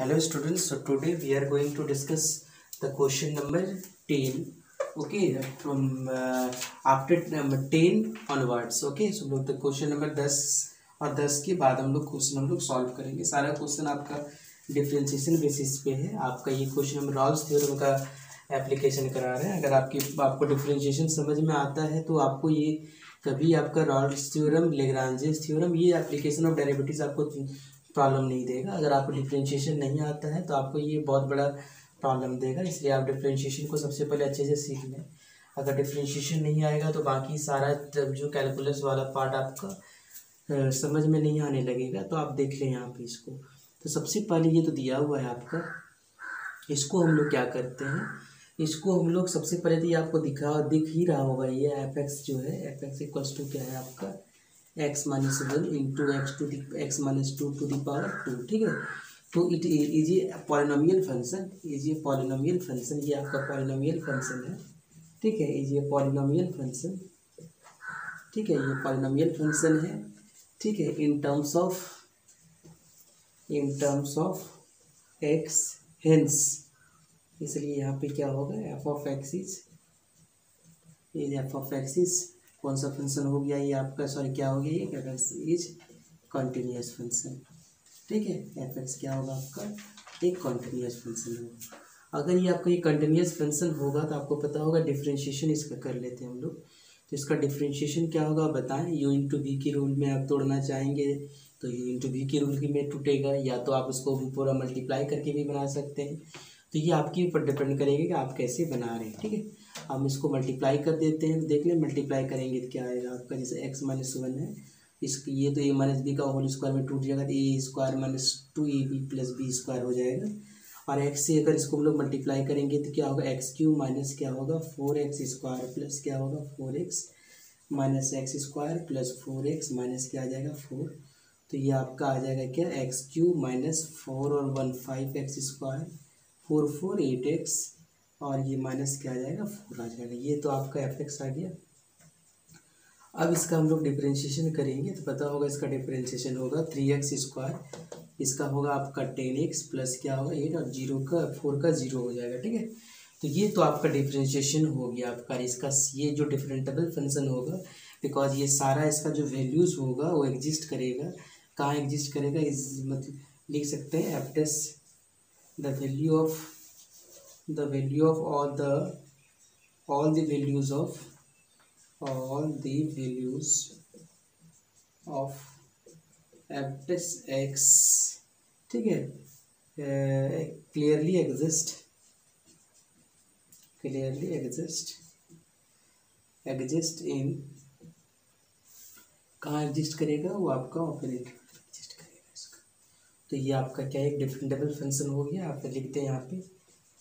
hello students. So today we are going to discuss the question number 10 okay from uh, after number 10 onwards. Okay so लोग the question number 10 और 10 के बाद हम लोग question हम लोग सॉल्व करेंगे। सारा क्वेश्चन आपका डिफ्रेंशिएशन बेसिस पे है। आपका ये क्वेश्चन हम रॉल्स थ्योरम का एप्लीकेशन करा रहे हैं। अगर आपकी आपको डिफ्रेंशिएशन समझ में आता है तो आपको ये कभी आपका रॉल्स थ्योरम लेग्रांजेस थ्योरम ये एप्लीकेशन ऑफ़ डेरिवेटिव्स आपको प्रॉब्लम नहीं देगा। अगर आपको डिफ्रेंशिएशन नहीं आता है तो आपको ये बहुत बड़ा प्रॉब्लम देगा। इसलिए आप डिफ्रेंशिएशन को सबसे पहले अच्छे से सीख लें। अगर डिफ्रेंशिएशन नहीं आएगा तो बाकी सारा जो कैलकुलस वाला पार्ट आपका समझ में नहीं आने लगेगा तो आप देख लें यहाँ पे इसको। तो सबसे पहले ये तो दिया हुआ है आपका। इसको हम लोग क्या करते हैं? इसको हम लोग सबसे पहले तो ये आपको दिखा, दिख ही रहा होगा। ये एफ़ एक्स जो है एफ़ एक्स इक्वल्स टू क्या है आपका? X minus one into x two x minus two two the power two ठीक है? तो it is a polynomial function is a polynomial function ये आपका पॉलिनोमियल फ़ंक्शन है, ठीक है? इज़ ए पॉलिनोमियल फ़ंक्शन ठीक है? ये पॉलिनोमियल फ़ंक्शन है, ठीक है? In terms of in terms of x hence इसलिए यहाँ पे क्या होगा? F of x is f of x is कौन सा फ़ंक्शन हो गया, ये आपका सॉरी क्या हो गया? ये f x is continuous function ठीक है? एफ़ एक्स क्या होगा आपका? एक कॉन्टीन्यूस फ़ंक्शन होगा। अगर ये आपका ये कंटिन्यूस फ़ंक्शन होगा तो आपको पता होगा डिफ्रेंशिएशन इसका कर लेते हैं हम लोग। तो इसका डिफ्रेंशिएशन क्या होगा बताएँ। यू इंटू वी के रूल में आप तोड़ना चाहेंगे तो यू इंटू वी के रूल में टूटेगा, या तो आप उसको पूरा मल्टीप्लाई करके भी बना सकते हैं। तो ये आपके ऊपर डिपेंड करेगा कि आप कैसे बना रहे हैं, ठीक है? हम इसको मल्टीप्लाई कर देते हैं तो देख लें मल्टीप्लाई करेंगे तो क्या आएगा आपका, जैसे एक्स माइनस वन है। इसकी ये तो ए माइनस बी का होल स्क्वायर में टूट जाएगा तो a square minus two a b plus b square हो जाएगा। और एक्स से अगर इसको हम लोग मल्टीप्लाई करेंगे तो क्या होगा एक्स क्यू माइनस क्या होगा फोर एक्स स्क्वायर प्लस क्या होगा four x minus x square plus four x minus क्या आ जाएगा फोर तो ये आपका आ जाएगा क्या एक्स क्यू माइनस फोर और one five x square four four eight x और ये माइनस क्या आ जाएगा? फोर आ जाएगा। ये तो आपका एफ़ एक्स आ गया। अब इसका हम लोग डिफ्रेंशिएशन करेंगे। तो पता होगा इसका डिफ्रेंशिएशन होगा थ्री एक्स स्क्वायर इसका होगा आपका टेन एक्स प्लस क्या होगा? एट और ज़ीरो का फोर का ज़ीरो हो जाएगा, ठीक है? तो ये तो आपका डिफ्रेंशिएशन हो गया आपका। इसका ये जो डिफरेंटेबल फ़ंक्शन होगा बिकॉज़ ये सारा इसका जो वैल्यूज़ होगा, वो एग्जिस्ट करेगा। कहाँ एग्जिस्ट करेगा? इस मतलब लिख सकते हैं एप्टेस the value of the value of all the all the values of, all the values of एप्टेस एक्स ठीक है? Clearly exist clearly exist exist in कहाँ एग्जिस्ट करेगा? वो आपका ऑपरेटर एग्जिस्ट करेगा इसका। तो ये आपका क्या एक डिफरेंटेबल फ़ंक्शन हो गया? आप लिखते हैं यहाँ पे।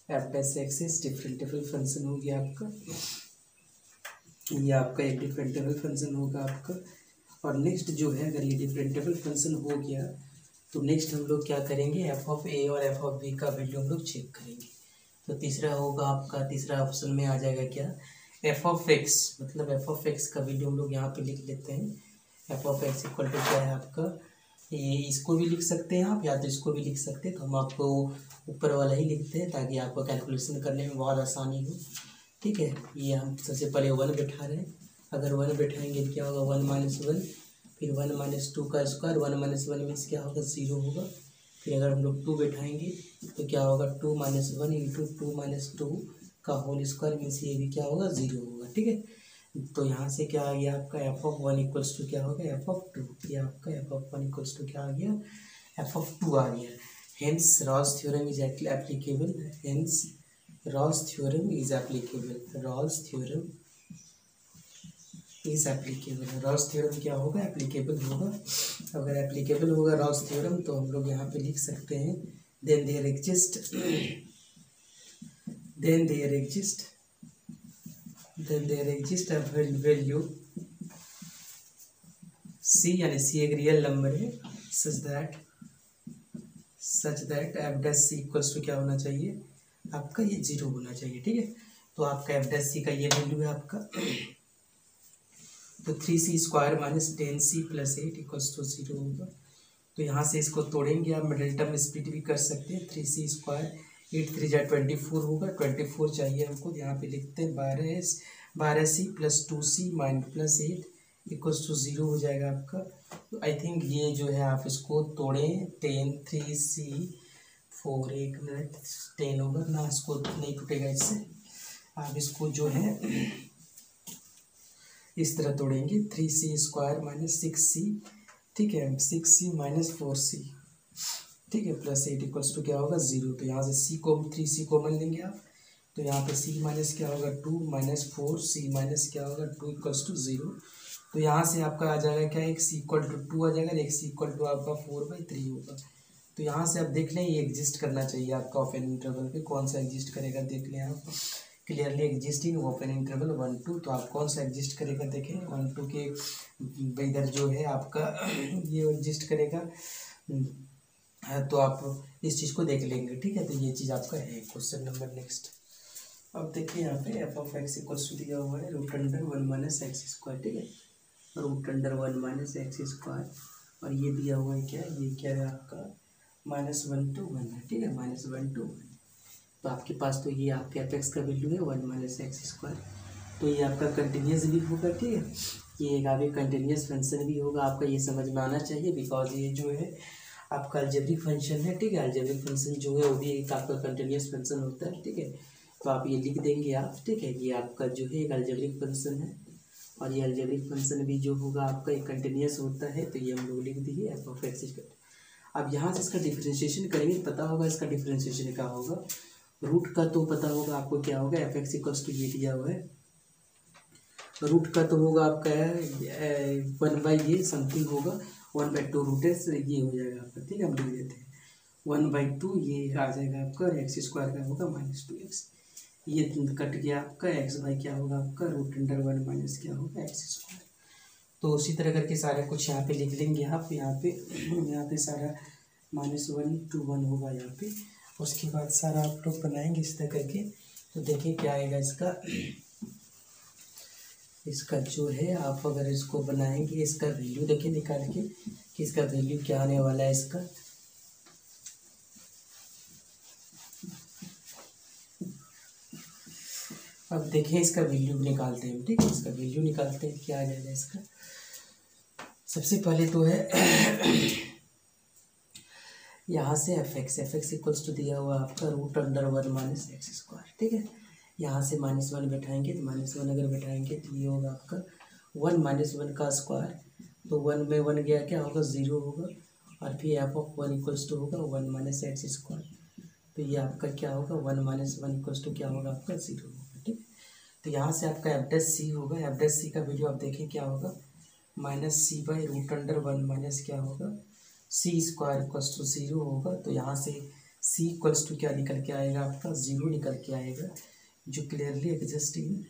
F is x is differentiable function हो गया आपका। ये आपका एक डिफरेंटेबल फ़ंक्शन होगा आपका। और नेक्स्ट जो है, अगर ये डिफरेंटेबल फ़ंक्शन हो गया तो नेक्स्ट हम लोग क्या करेंगे? एफ़ ऑफ़ ए और एफ़ ऑफ़ बी का वैल्यू हम लोग चेक करेंगे। तो तीसरा होगा आपका, तीसरा ऑप्शन में आ जाएगा क्या? एफ़ ऑफ़ एक्स मतलब एफ़ ऑफ़ एक्स का वैल्यू हम लोग यहाँ पे लिख लेते हैं। F of x equal to क्या है आपका? ये इसको भी लिख सकते हैं आप, या तो इसको भी लिख सकते हैं। तो हम आपको ऊपर वाला ही लिखते हैं, ताकि आपको कैलकुलेशन करने में बहुत आसानी हो। ठीक है, ये हम सबसे पहले वन बैठा रहे हैं। अगर वन बैठाएँगे तो क्या होगा? वन माइनस वन, फिर वन माइनस टू का square one minus one means क्या होगा? ज़ीरो होगा। फिर अगर हम लोग टू बैठाएँगे तो क्या होगा? Two minus one into two minus two का होल स्क्वायर मीन्स ये भी क्या होगा? ज़ीरो होगा। ठीक है? तो यहाँ से क्या आ गया आपका f of one equals to क्या हो गया? एफ़ ऑफ़ टू ये आपका f of one equals to क्या आ गया? एफ़ ऑफ़ टू आ गया. Hence Rolle's theorem is applicable hence Rolle's theorem is applicable Rolle's theorem is applicable Rolle's theorem क्या होगा? एप्लीकेबल होगा. अगर एप्लीकेबल होगा रॉस थ्योरम तो हम लोग यहाँ पे लिख सकते हैं. Then there exist then there exist then there exists a value. C यानी c एक रियल नंबर है such that such that f dash c equals to क्या होना चाहिए? आपका ये ज़ीरो होना चाहिए, ठीक है? तो आपका एफ़ डैश सी का ये वैल्यू है आपका। तो three c square minus ten c plus eight equals to zero होगा। तो यहाँ से इसको तोड़ेंगे आप मिडिल टर्म स्प्लिट भी कर सकते हैं three c square eight three जा ट्वेंटी फोर होगा। ट्वेंटी फोर चाहिए हमको। यहाँ पे लिखते हैं बारह बारह c plus two c mind plus eight equals to zero हो जाएगा आपका। तो आई थिंक ये जो है आप इसको तोड़ें। टेन थ्री सी फोर एक मिनट टेन होगा। ना इसको नहीं टूटेगा इससे। आप इसको जो है इस तरह तोड़ेंगे। Three c square minus six c ठीक है? Six c minus four c ठीक है प्लस एट इक्वल्स टू क्या होगा? ज़ीरो तो यहाँ से सी को थ्री सी कॉमन लेंगे आप। तो यहाँ पे सी माइनस क्या होगा? Two minus four c minus क्या होगा? टू इक्वल्स टू ज़ीरो तो यहाँ से आपका आ जाएगा क्या? एक सी इक्वल टू टू आ जाएगा, एक सी इक्वल टू आपका फोर बाई थ्री होगा। तो यहाँ से आप देख लें, ये एग्जिस्ट करना चाहिए आपका एन इंटरवल पे। कौन सा एग्जिस्ट करेगा देख लें आप। Clearly existing open interval one two तो आप कौन सा एग्जिस्ट करेगा देखें? वन टू के, इधर जो है आपका, ये एग्जिस्ट करेगा। तो आप इस चीज़ को देख लेंगे, ठीक है? तो ये चीज़ आपका है क्वेश्चन नंबर नेक्स्ट अब देखिए यहाँ पे f of x equals to दिया हुआ है root under one minus x square ठीक है? Root under one minus x square और ये दिया हुआ है क्या? ये क्या है आपका? माइनस वन टू वन है, ठीक है? माइनस वन टू वन तो आपके पास तो ये आपके एफ़ एक्स का वैल्यू है वन माइनस एक्स स्क्वायर तो ये आपका कंटिन्यूस भी होगा, ठीक है? ये एक आपके कंटिन्यूस फ़ंक्शन भी होगा, आपका ये समझ में आना चाहिए बिकॉज़ ये जो है आपका अल्जेब्रिक फ़ंक्शन है, ठीक है? अल्जेब्रिक फ़ंक्शन जो है, वो भी एक आपका कंटिन्यूस फ़ंक्शन होता है, ठीक है? तो आप ये लिख देंगे आप, ठीक है? ये आपका जो है एक अल्जेब्रिक फ़ंक्शन है। और ये अल्जेब्रिक फ़ंक्शन भी जो होगा, आपका एक कंटिन्यूस होता है तो ये हम लोग लिख दिए एफ़ ऑफ़ एक्स अब यहाँ से इसका डिफ्रेंशिएशन करेंगे पता होगा इसका डिफ्रेंशिएशन क्या होगा। रूट का तो पता होगा आपको क्या होगा एफ़ एक्स इक्वल्स टू ये दिया हुआ है। रूट का तो होगा आपका वन बाई ये समथिंग होगा। One by two root s ये हो जाएगा आपका, ठीक है, हम लिख देते हैं। वन बाई टू ये आ जाएगा आपका एक्स स्क्वायर का होगा माइनस टू एक्स ये कट गया आपका एक्स बाई क्या होगा आपका? रूट अंडर वन माइनस क्या होगा? एक्स स्क्वायर तो उसी तरह करके सारे कुछ यहाँ पे लिख लेंगे आप, यहाँ पे यहाँ पे सारा माइनस वन टू वन होगा यहाँ पे। उसके बाद सारा आप लोग बनाएँगे इस तरह करके। तो देखिए क्या आएगा इसका। इसका जो है, आप अगर इसको बनाएँगे, इसका वैल्यू देखिए निकाल के कि इसका वैल्यू क्या आने वाला है इसका। अब देखें इसका वैल्यू निकालते हैं ठीक है? इसका वैल्यू निकालते हैं, क्या आ जाएगा इसका। सबसे पहले तो है, यहाँ से f x f x equals to दिया हुआ आपका root under one minus x square ठीक है? यहाँ से माइनस वन बैठाएँगे तो माइनस वन अगर बैठाएँगे तो ये होगा आपका वन माइनस वन का स्क्वायर। तो वन में वन गया, क्या होगा? ज़ीरो होगा। और फिर f of one equals to होगा वन माइनस एक्स स्क्वायर तो ये आपका क्या होगा? One minus one equals to क्या होगा आपका? ज़ीरो होगा, ठीक? तो यहाँ से आपका एफ़ डेस सी होगा। एफ़ डेस सी का वीडियो आप देखें क्या होगा? Minus c by root under one minus क्या होगा? C square equals to zero होगा। तो यहाँ से सी इक्वल्स टू क्या निकल के आएगा आपका? ज़ीरो निकल के आएगा। जो clearly exist in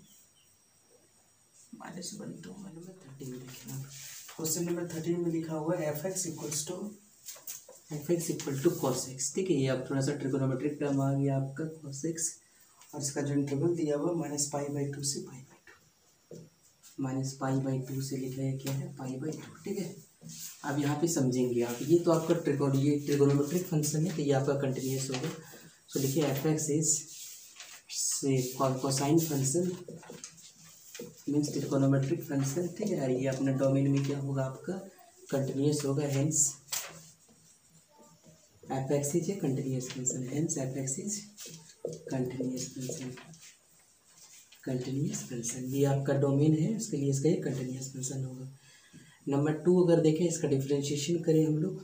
minus one two one में थर्टीन लिखना। क्वेश्चन नंबर थर्टीन में लिखा हुआ है f x equals to f x equal to cos x ठीक है ये आप थोड़ा सा ट्रिकोनोमेट्रिक टर्म आ गया आपका कॉस एक्स और इसका जो इंटरवल दिया हुआ माइनस पाई बाई टू से pi by two minus pi by two से लिखा है क्या है? पाई बाई टू ठीक है? अब यहाँ पे समझेंगे आप। ये तो आपका ट्रिकोन ये ट्रिगोनोमेट्रिक फ़ंक्शन है तो ये आपका कंटिन्यूस होगा सो लिखिए एफ़ एक्स इज़ से cosine function means trigonometric function ठीक है? ये अपने डोमेन में क्या होगा आपका? कंटिन्यूस होगा hence f x continuous function hence is continuous function continuous function ये आपका डोमेन है, उसके लिए इसका ये कंटिन्यूस फ़ंक्शन होगा। नंबर टू अगर देखें, इसका डिफ्रेंशिएशन करें हम लोग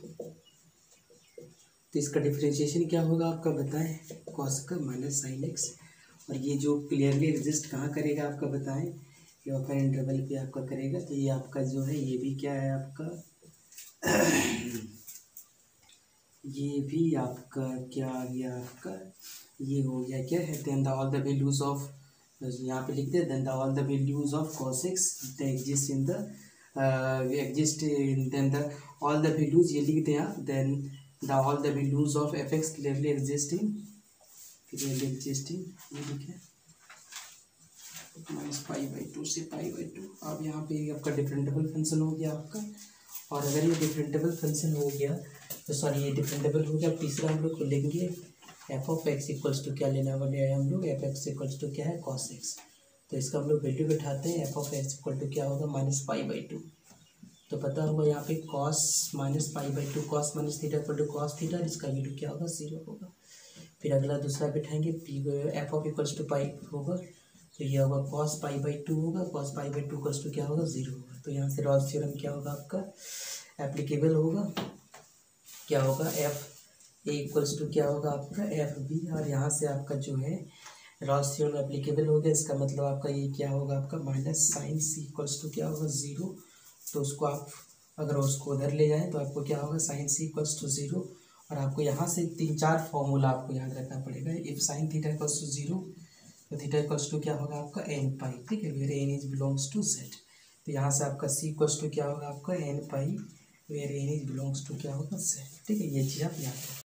तो इसका डिफ्रेंशिएशन क्या होगा आपका बताएँ? कॉस का माइनस साइन एक्स और ये जो क्लियरली एग्जिस्ट कहाँ करेगा आपका बताएँ? ये ओपन इंटरवल पे आपका करेगा तो ये आपका जो है ये भी क्या है आपका? ये भी आपका क्या आ गया आपका? ये हो गया क्या है? Then the all the values of यहाँ पे लिखते हैं then the all the values of they exist in the uh, exist in then the all the values ये लिखते हैं आप then the all the values of fx clearly exist in clearly exist in ये लिखे minus pi by two से pi by to. अब यहाँ पे आपका डिफरेंटेबल फ़ंक्शन हो गया आपका। और अगर ये डिफरेंटेबल फ़ंक्शन हो गया तो सॉरी ये डिफरेंटेबल हो गया। तीसरा हम लोग को लेंगे f of x equals to क्या लेना वाले हैं हम लोग? एफ़ एक्स इक्वल्स टू क्या है? कॉस एक्स तो इसका हम लोग वैल्यू बैठाते हैं। F of x equal to क्या होगा? माइनस पाई बाई टू तो पता होगा यहाँ पे cos minus pi by two cos minus theta equal to cos theta इसका वैल्यू क्या होगा? ज़ीरो होगा। फिर अगला दूसरा बैठाएँगे p f of equals to pi होगा तो ये होगा कॉस पाई बाई टू होगा cos pi by two equals to क्या होगा? ज़ीरो होगा। तो यहाँ से रॉस थ्योरम क्या होगा आपका? एप्लीकेबल होगा। क्या होगा? एफ़ ए इक्वल्स टू क्या होगा आपका? एफ़ बी और यहाँ से आपका जो है रॉस थ्योरम एप्लीकेबल हो गया। इसका मतलब आपका ये क्या होगा आपका? Minus sine c equals to क्या होगा? ज़ीरो तो उसको आप, अगर उसको उधर ले जाएँ तो आपको क्या होगा? Sine c equals to zero और आपको यहाँ से तीन चार फॉर्मूला आपको याद रखना पड़ेगा। If sine theta equals to zero तो थीटा इक्वल्स टू क्या होगा आपका? एन पाई ठीक है? Where n is belongs to set तो यहाँ से आपका सी इक्वल्स टू क्या होगा आपका? N pi where n is belongs to क्या होगा? सेट ठीक है? ये चीज़ आप याद रखें।